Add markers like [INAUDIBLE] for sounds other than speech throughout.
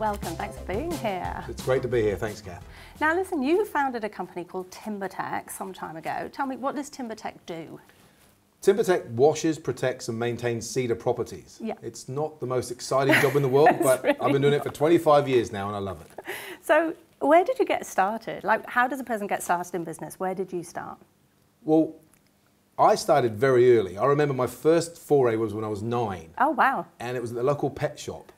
welcome. Thanks for being here. It's great to be here. Thanks, Cath. Now, listen, you founded a company called TimberTech some time ago. Tell me, what does TimberTech do? TimberTech washes, protects, and maintains cedar properties. Yeah. It's not the most exciting job in the world, [LAUGHS] but really I've been doing it for 25 years now and I love it. So, where did you get started? Like, how does a person get started in business? Where did you start? Well, I started very early. I remember my first foray was when I was nine, Oh, wow. and it was at the local pet shop.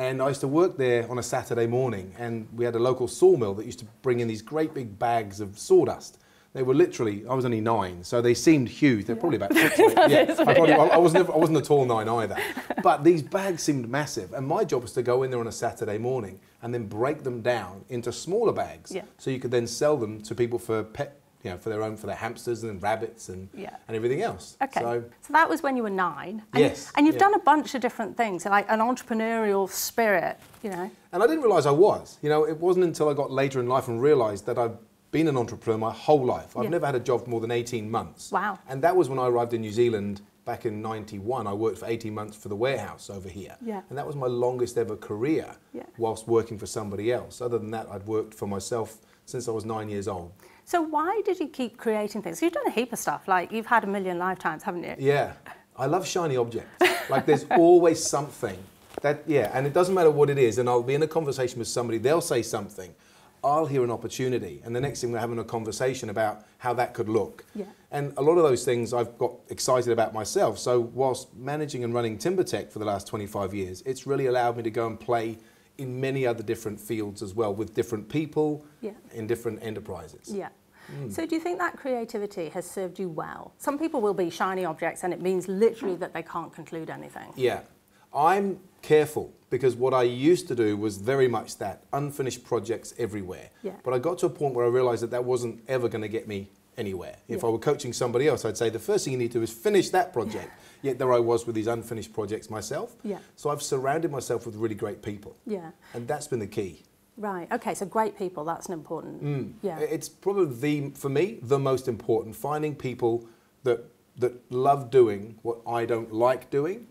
And I used to work there on a Saturday morning, and we had a local sawmill that used to bring in these great big bags of sawdust. They were literally, I was only nine, so they seemed huge. They're probably about six. [LAUGHS] Yeah, I, probably- yeah. I wasn't, I wasn't a tall nine either. But these bags seemed massive, and my job was to go in there on a Saturday morning and then break them down into smaller bags, Yeah. so you could then sell them to people for pet, you know, for their own, for their hamsters and rabbits and Yeah. and everything else. Okay. So So, that was when you were nine. And Yes, And you've yeah. done a bunch of different things, like an entrepreneurial spirit, you know. And I didn't realise I was. You know, it wasn't until I got later in life and realised that I've been an entrepreneur my whole life. I've Yeah. never had a job for more than 18 months. Wow. And that was when I arrived in New Zealand back in 91. I worked for 18 months for the warehouse over here. Yeah. And that was my longest ever career Yeah. whilst working for somebody else. Other than that, I'd worked for myself since I was nine years old. So, why did you keep creating things? You've done a heap of stuff, like you've had a million lifetimes, haven't you? Yeah, I love shiny objects. Like there's [LAUGHS] always something that yeah, and it doesn't matter what it is. And I'll be in a conversation with somebody, they'll say something, I'll hear an opportunity, and the next thing we're having a conversation about how that could look. Yeah. And a lot of those things I've got excited about myself. So whilst managing and running TimberTech for the last 25 years, it's really allowed me to go and play in many other different fields as well with different people Yeah. in different enterprises. Yeah. Hmm. So do you think that creativity has served you well? Some people will be shiny objects and it means literally that they can't conclude anything. Yeah. I'm careful because what I used to do was very much that unfinished projects everywhere. Yeah. But I got to a point where I realized that that wasn't ever going to get me anywhere. If Yeah. I were coaching somebody else, I'd say the first thing you need to do is finish that project. Yet there I was with these unfinished projects myself. Yeah. So I've surrounded myself with really great people. Yeah. And that's been the key. Right. Okay. So great people. That's an important. Mm. Yeah. It's probably the, for me, the most important. Finding people that that love doing what I don't like doing,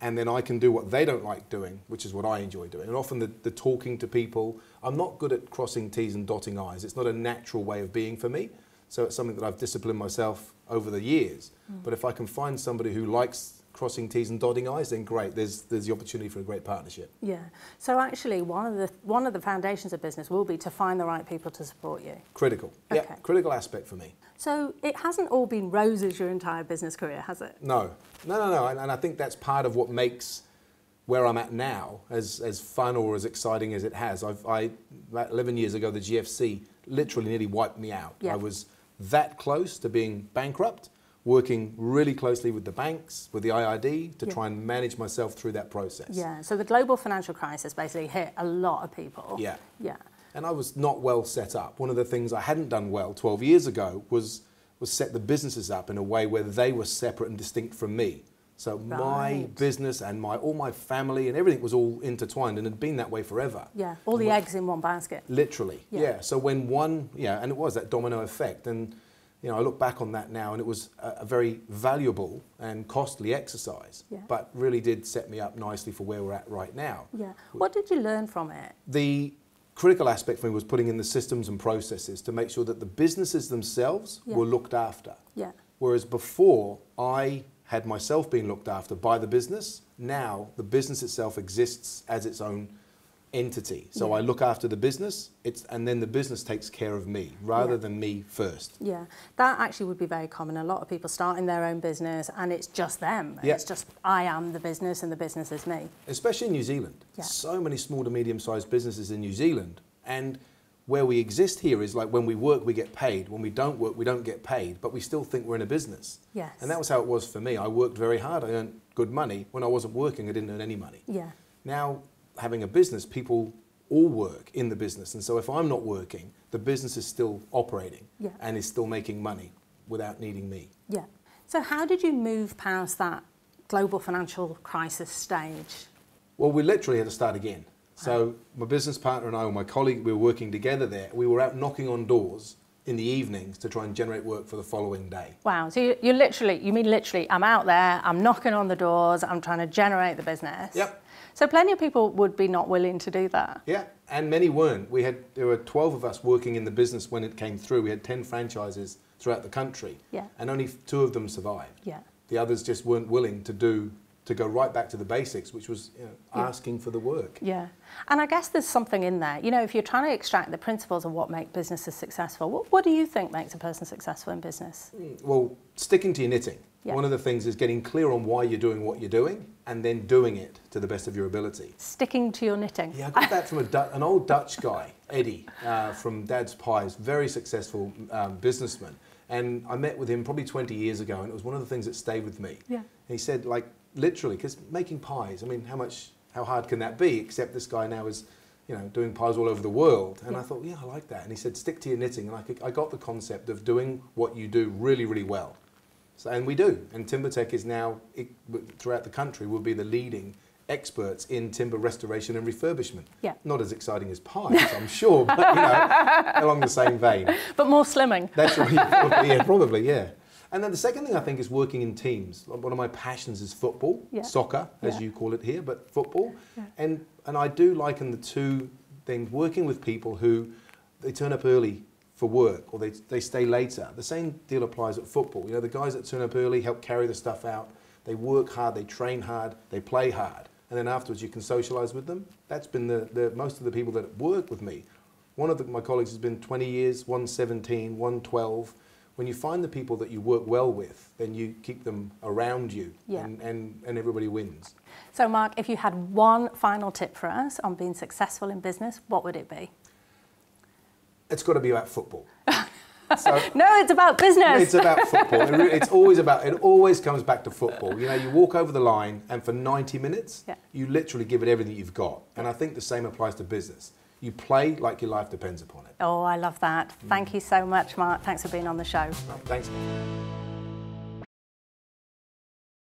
and then I can do what they don't like doing, which is what I enjoy doing. And often the, the talking to people, I'm not good at crossing T's and dotting I's. It's not a natural way of being for me. So it's something that I've disciplined myself over the years. Mm. But if I can find somebody who likes crossing T's and dotting I's, then great. There's there's the opportunity for a great partnership. Yeah. So actually, one of the one of the foundations of business will be to find the right people to support you. Critical. Yeah, Okay. critical aspect for me. So it hasn't all been roses your entire business career, has it? No, no, no, no. And, and I think that's part of what makes where I'm at now as, as fun or as exciting as it has. I've, I, about 11 years ago, the GFC literally nearly wiped me out. Yeah. I was that close to being bankrupt, working really closely with the banks, with the IRD, to Yeah. try and manage myself through that process. Yeah. So the global financial crisis basically hit a lot of people. Yeah. Yeah. And I was not well set up. One of the things I hadn't done well 12 years ago was, was set the businesses up in a way where they were separate and distinct from me. So my business and my all my family and everything was all intertwined and had been that way forever. Yeah. All the eggs in one basket. Literally. Yeah. Yeah. So when one, yeah, and it was that domino effect. And, you know, I look back on that now and it was a, a very valuable and costly exercise, Yeah. but really did set me up nicely for where we're at right now. Yeah. What did you learn from it? the critical aspect for me was putting in the systems and processes to make sure that the businesses themselves Yeah. were looked after. Yeah. Whereas before, I had myself been looked after by the business. Now, the business itself exists as its own entity. So Yeah. I look after the business, it's, and then the business takes care of me rather Yeah. than me first. Yeah, that actually would be very common. A lot of people starting their own business and it's just them. Yeah. It's just, I am the business and the business is me. especially in New Zealand. Yeah. So many small to medium sized businesses in New Zealand. And where we exist here is like when we work, we get paid. When we don't work, we don't get paid, but we still think we're in a business. Yes. And that was how it was for me. I worked very hard, I earned good money. When I wasn't working, I didn't earn any money. Yeah, Now, having a business, people all work in the business. And so if I'm not working, the business is still operating Yeah. and is still making money without needing me. yeah. So, how did you move past that global financial crisis stage? Well, we literally had to start again. So my business partner and I, or my colleague, we were working together there. We were out knocking on doors in the evenings to try and generate work for the following day. Wow. So you, you literally, you mean literally, I'm out there, I'm knocking on the doors, I'm trying to generate the business. Yep. So plenty of people would be not willing to do that. Yeah, and many weren't. We had there were 12 of us working in the business when it came through. We had 10 franchises throughout the country, Yeah. and only two of them survived. Yeah. The others just weren't willing to do to go right back to the basics, which was you know, asking for the work. Yeah. And I guess there's something in there. You know, if you're trying to extract the principles of what make businesses successful, what, what do you think makes a person successful in business? Well, sticking to your knitting. Yeah. One of the things is getting clear on why you're doing what you're doing, and then doing it to the best of your ability. Sticking to your knitting. Yeah, I got that from a an old Dutch guy, Eddie, uh, from Dad's Pies, very successful um, businessman. And I met with him probably 20 years ago, and it was one of the things that stayed with me. Yeah. He said, like, literally, because making pies, I mean, how much, how hard can that be? Except this guy now is, you know, doing pies all over the world. And Yeah. I thought, yeah, I like that. And he said, stick to your knitting. And I, could, I got the concept of doing what you do really, really well. So, and we do. And TimberTech is now, it, throughout the country, will be the leading experts in timber restoration and refurbishment. Yeah. Not as exciting as pies, I'm sure, but you know, [LAUGHS] along the same vein. But more slimming. That's right, probably, [LAUGHS] yeah, probably, yeah. And then the second thing I think is working in teams. One of my passions is football, Yeah. soccer, as Yeah. you call it here, but football. Yeah. And and I do liken the two things. Working with people who they turn up early for work or they they stay later. The same deal applies at football. You know, the guys that turn up early help carry the stuff out. They work hard, they train hard, they play hard, and then afterwards you can socialise with them. That's been the, the most of the people that work with me. One of the, my colleagues has been 20 years, one 17, one 12. When you find the people that you work well with, then you keep them around you, Yeah. and, and, and everybody wins. So, Mark, if you had one final tip for us on being successful in business, what would it be? It's got to be about football. [LAUGHS] so No, it's about business. it's about football. It It's always about. It always comes back to football. You know, you walk over the line, and for 90 minutes, Yeah. you literally give it everything you've got. And I think the same applies to business. You play like your life depends upon it. oh, I love that. Thank you so much, Mark. Thanks for being on the show. Thanks.